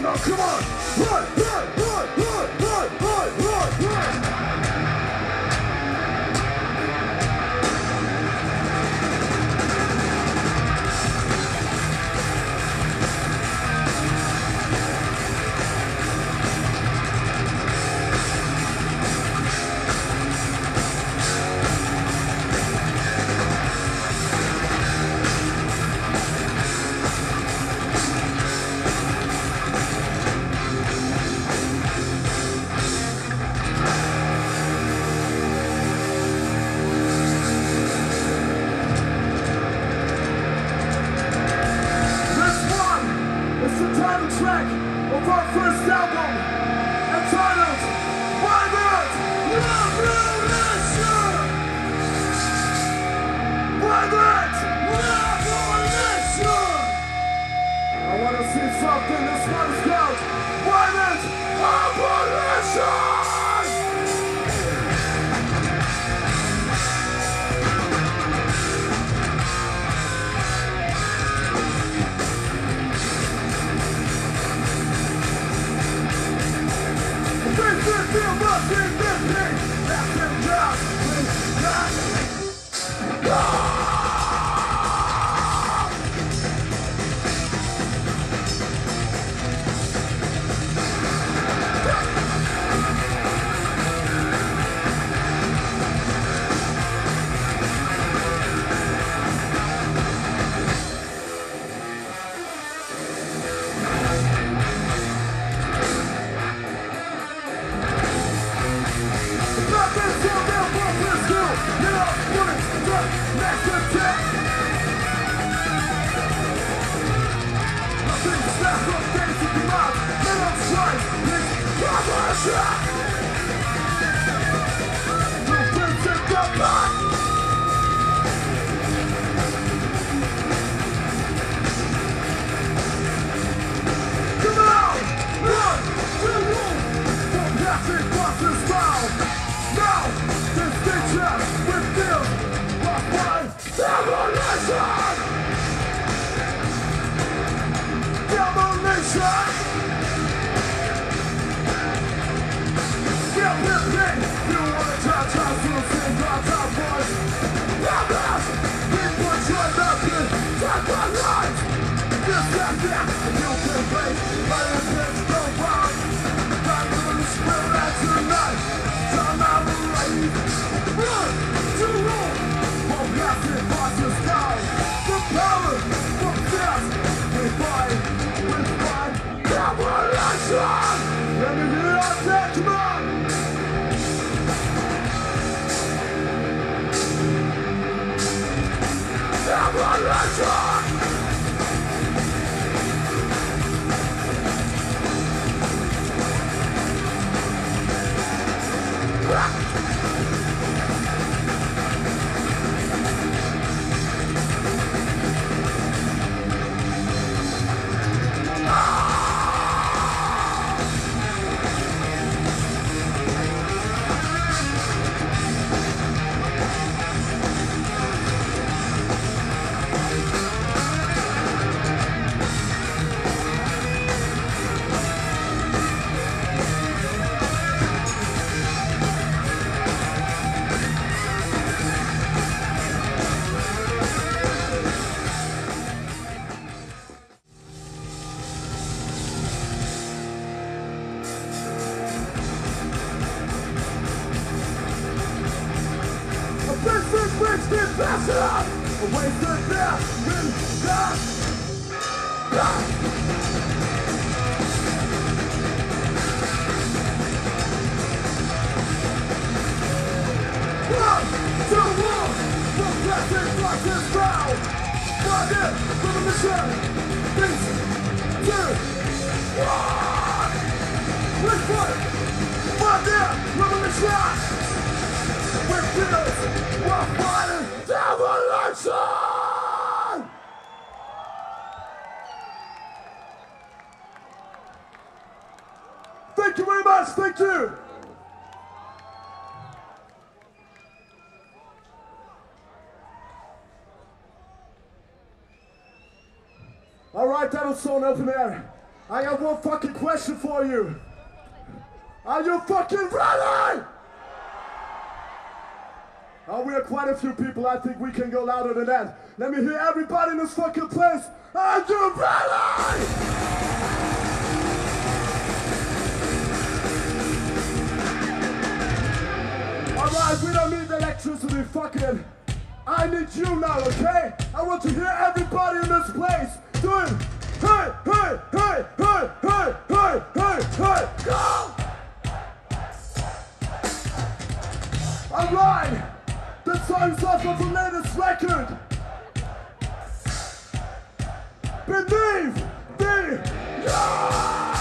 no. Come on, run. Música Open air. I got one fucking question for you. Are you fucking ready? Oh, we are quite a few people. I think we can go louder than that. Let me hear everybody in this fucking place. Are you ready? Alright, we don't need electricity, fuck it. I need you now, okay? I want to hear everybody in this place do. Hey, hey, hey, hey, hey, hey, hey, go! Alright, the song's off of the latest record. Beneath the... Yeah!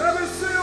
Let me see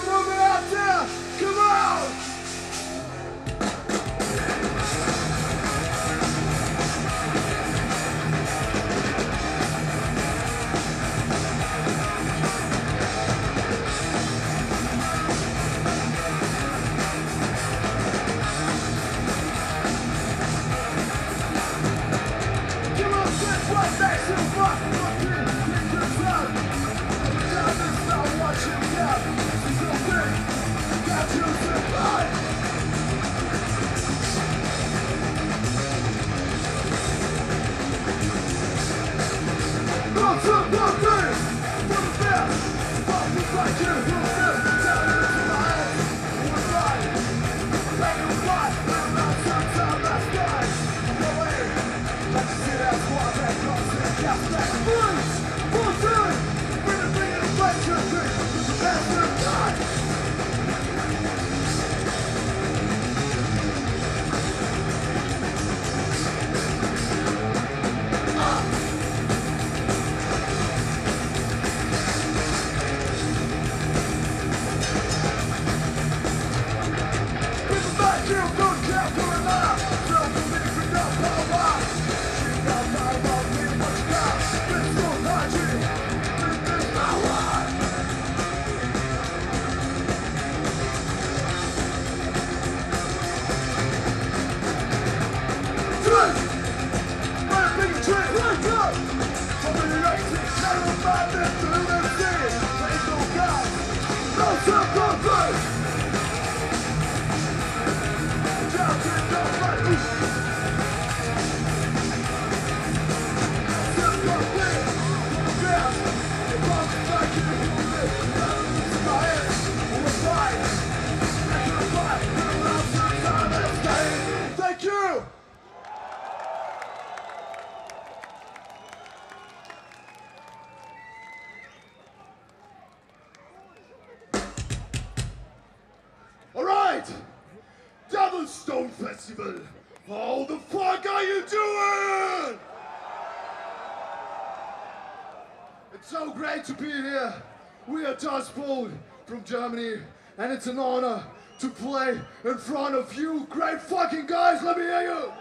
from Germany, and it's an honor to play in front of you great fucking guys. Let me hear you.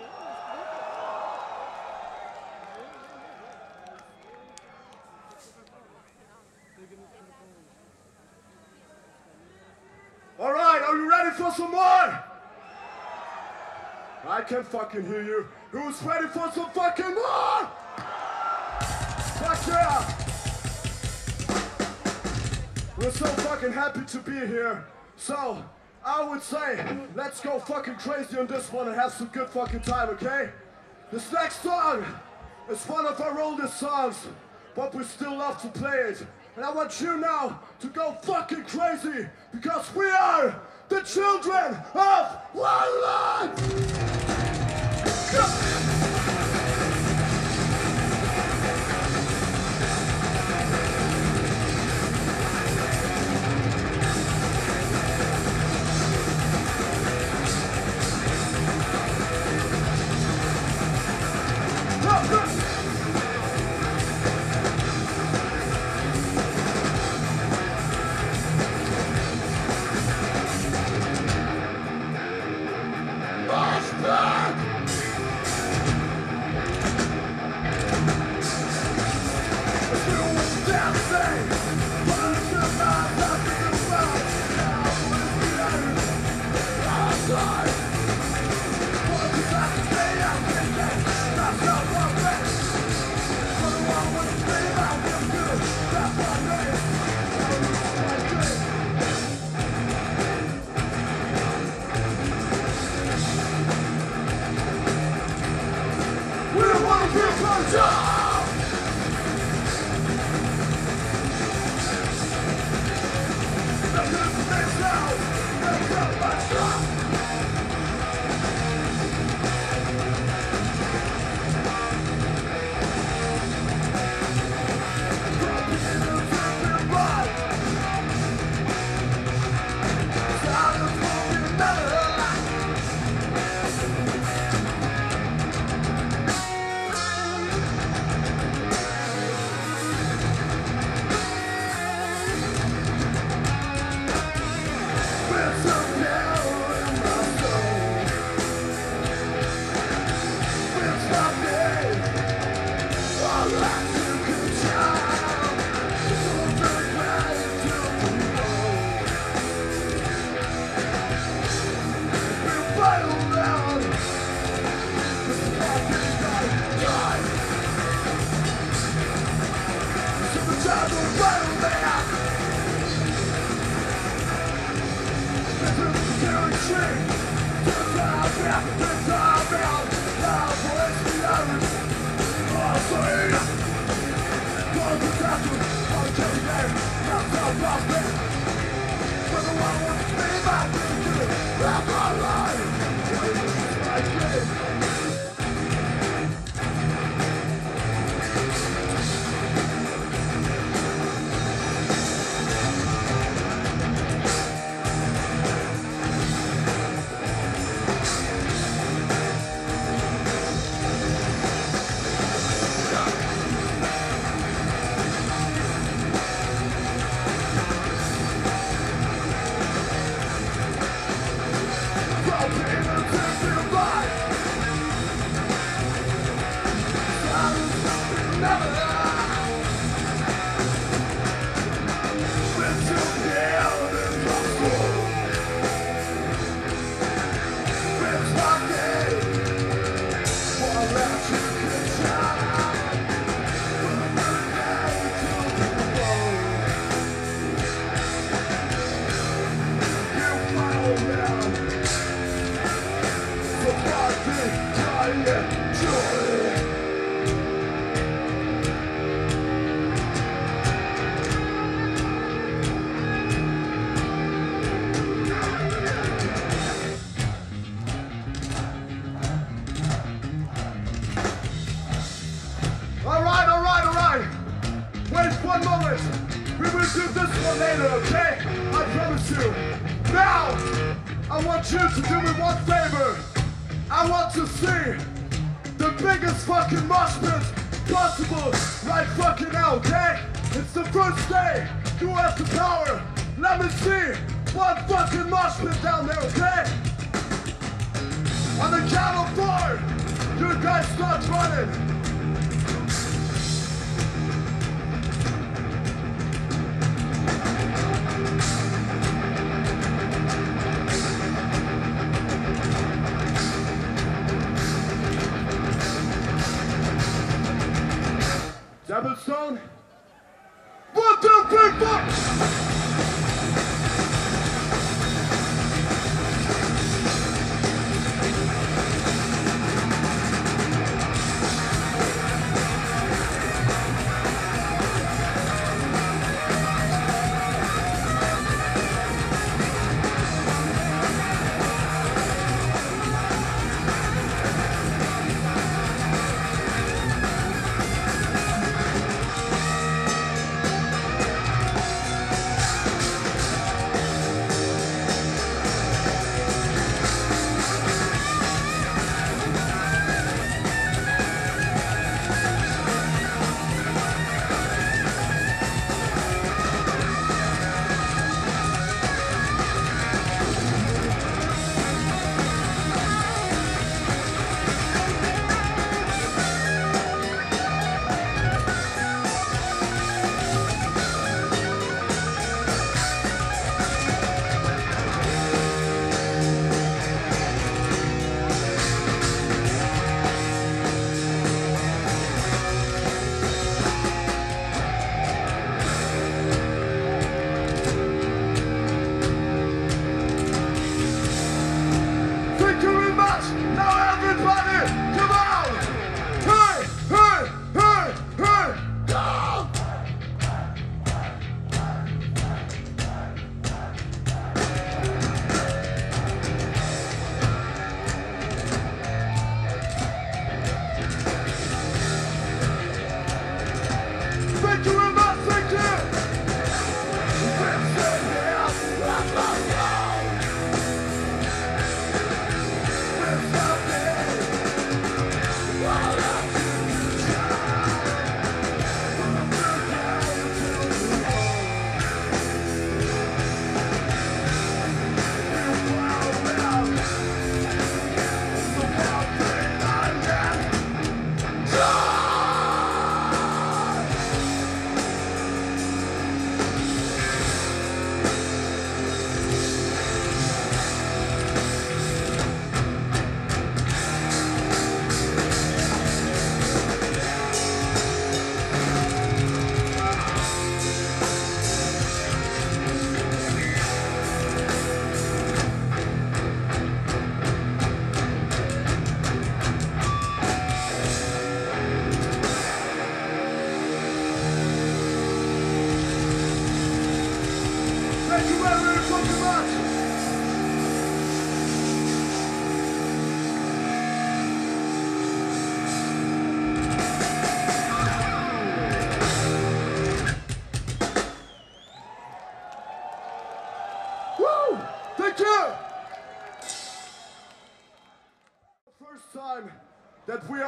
All right, are you ready for some more? I can fucking hear you. Who's ready for some fucking more? Fuck yeah! We're so fucking happy to be here. So, I would say, let's go fucking crazy on this one and have some good fucking time, okay? This next song is one of our oldest songs, but we still love to play it. And I want you now to go fucking crazy because we are the children of! Flashback!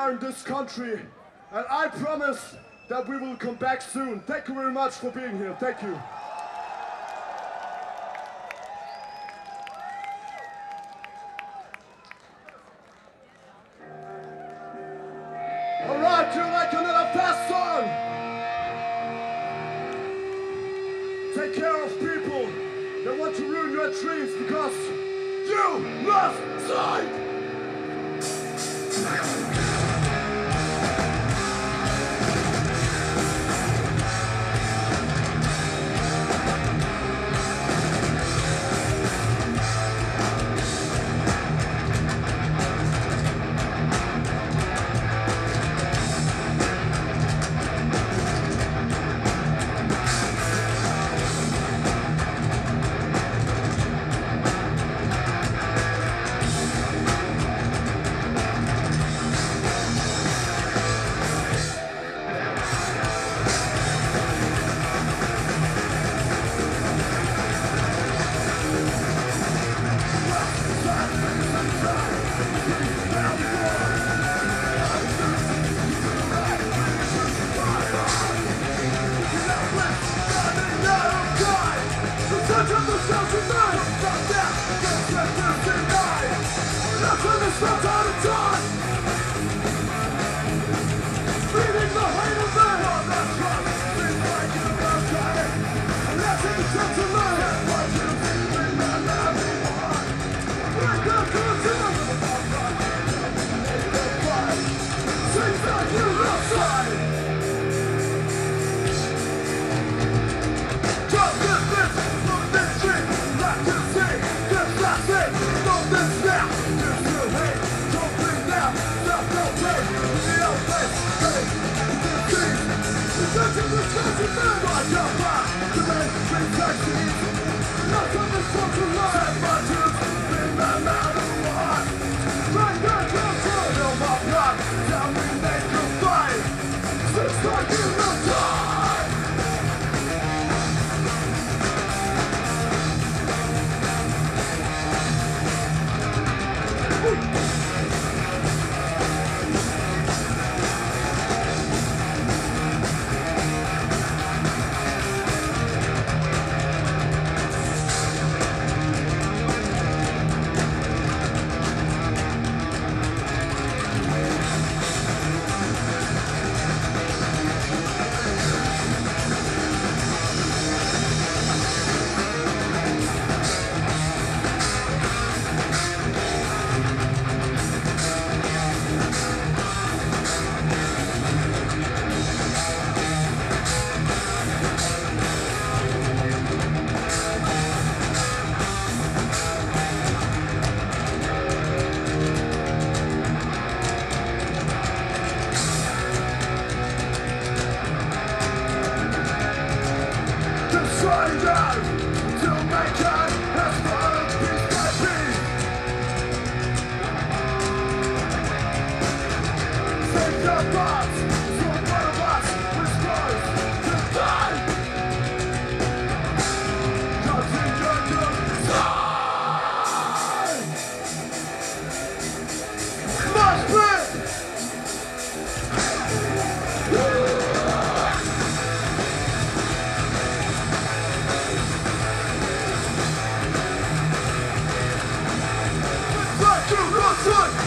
are in this country. And I promise that we will come back soon. Thank you very much for being here. Thank you.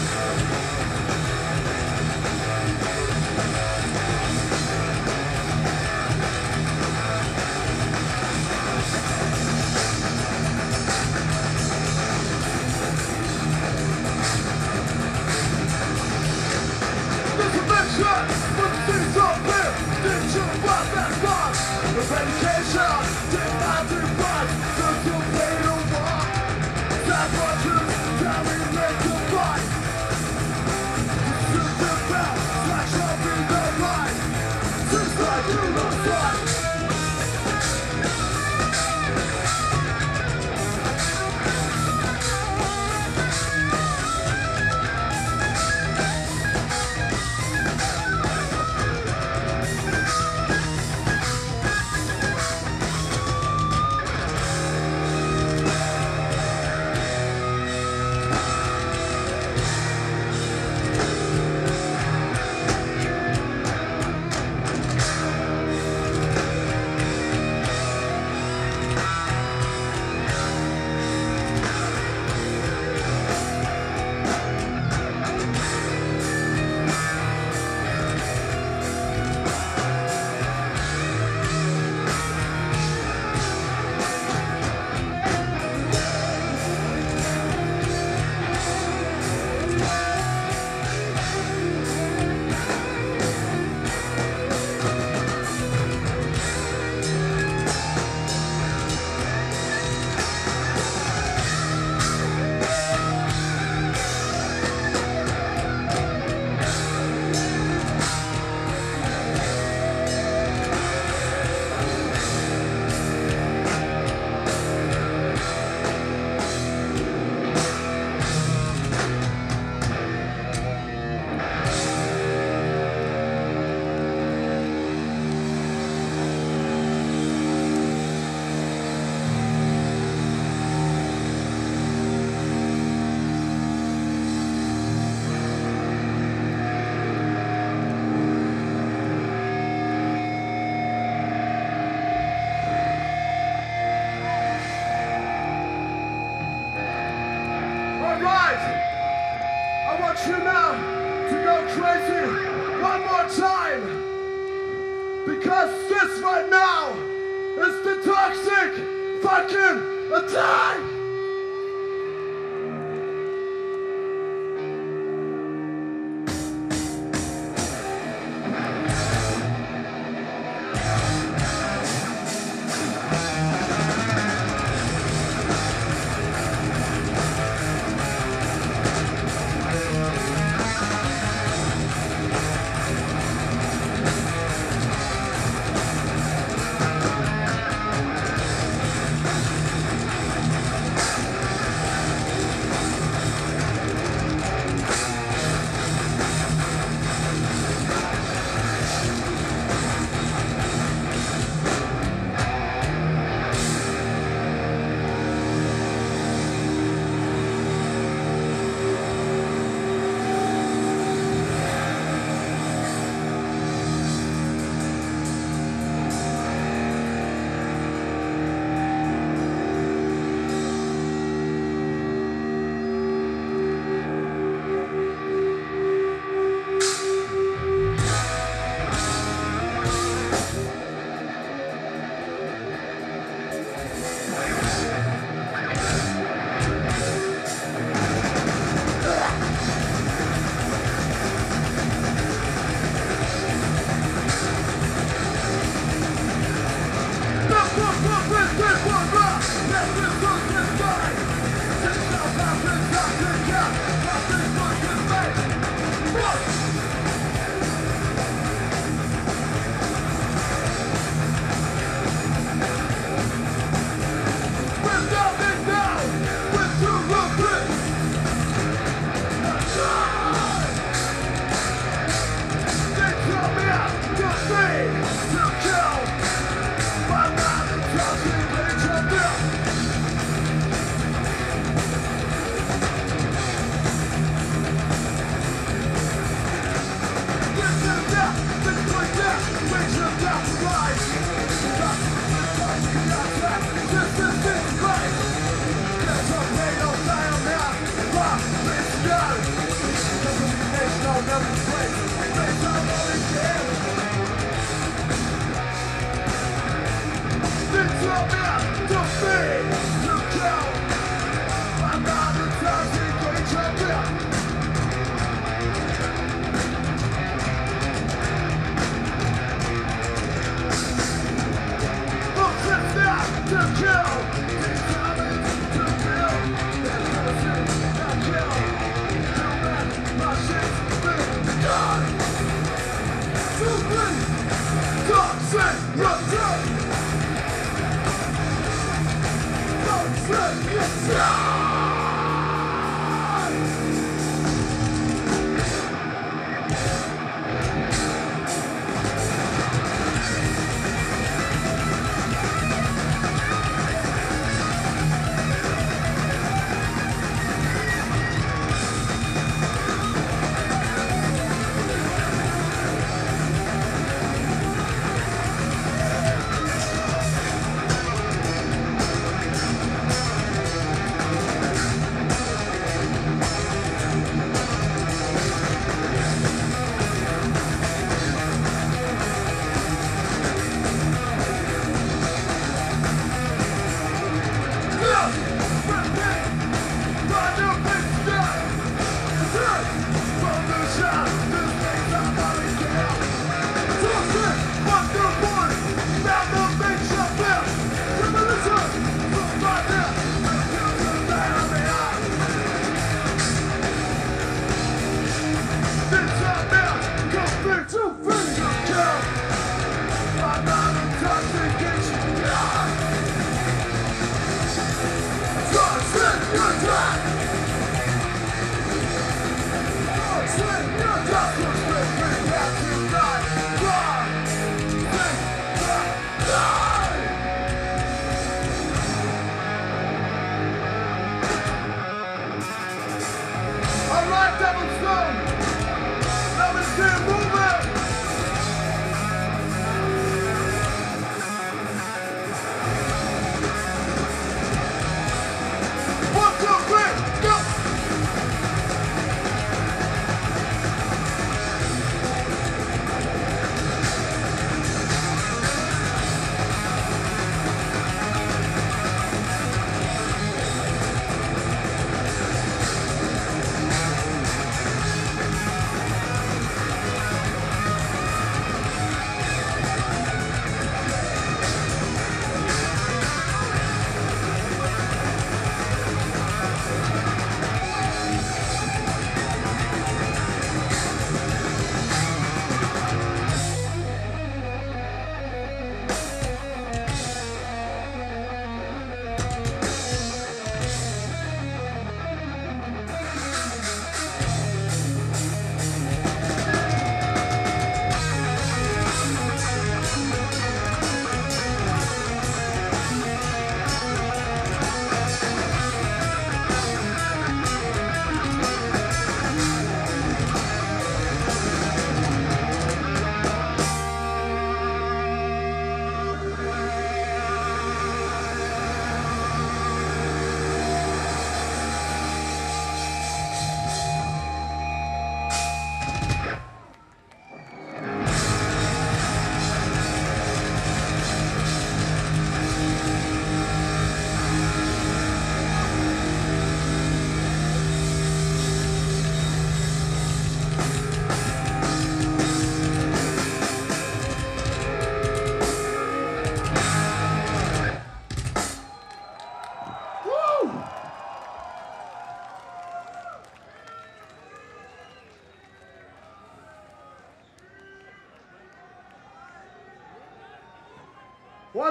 Thank you.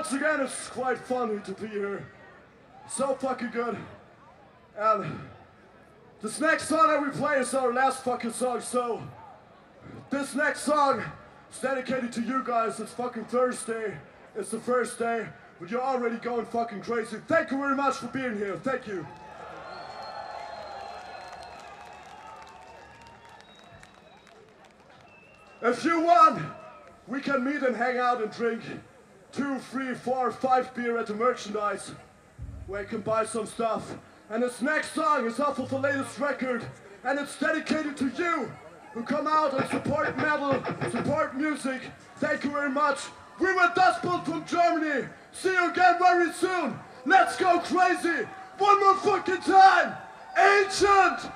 Once again, it's quite funny to be here. So fucking good. And this next song that we play is our last fucking song, so this next song is dedicated to you guys. It's fucking Thursday. It's the first day, but you're already going fucking crazy. Thank you very much for being here. Thank you. If you want, we can meet and hang out and drink two, three, four, five beer at the merchandise where you can buy some stuff. And this next song is off of the latest record, and it's dedicated to you who come out and support metal, support music. Thank you very much. We were Dust Bolt from Germany. See you again very soon. Let's go crazy. One more fucking time. Ancient.